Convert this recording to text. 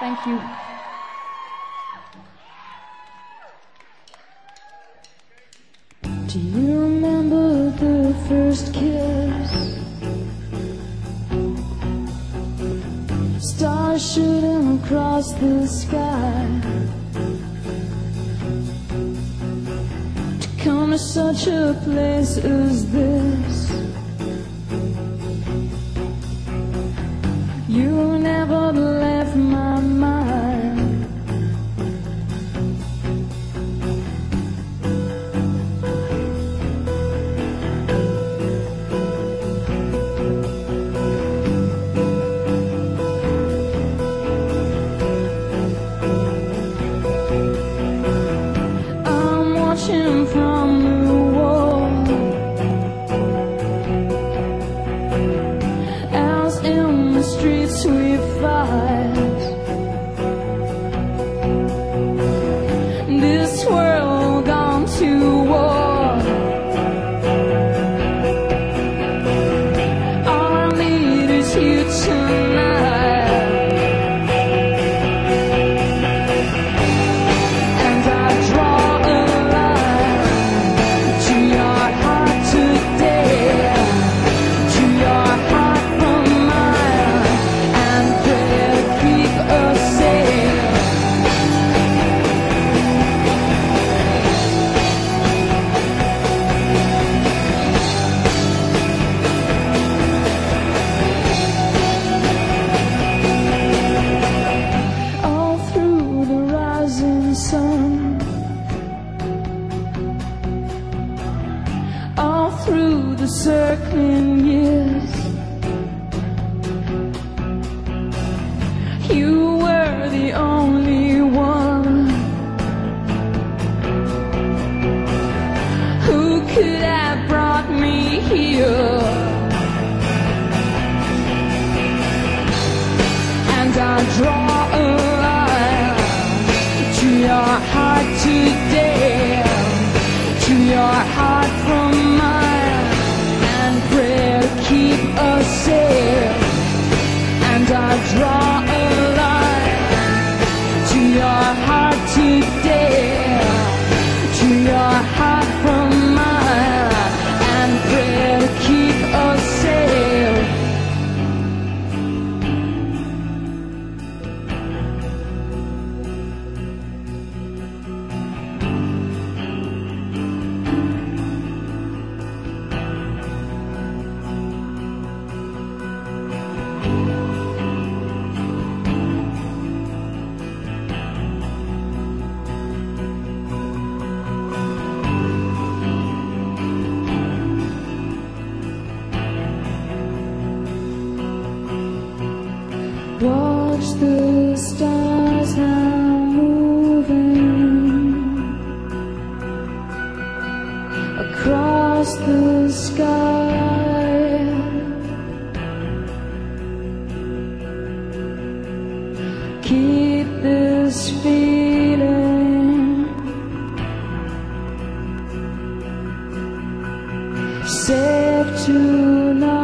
Thank you. Do you remember the first kiss? Stars shooting across the sky. To come to such a place as this. Watching from the wall. As in the streets we fight circling years. You were the only one who could have brought me here. And I draw a line to your heart today And Watch the stars now moving across the sky. Keep this feeling safe tonight.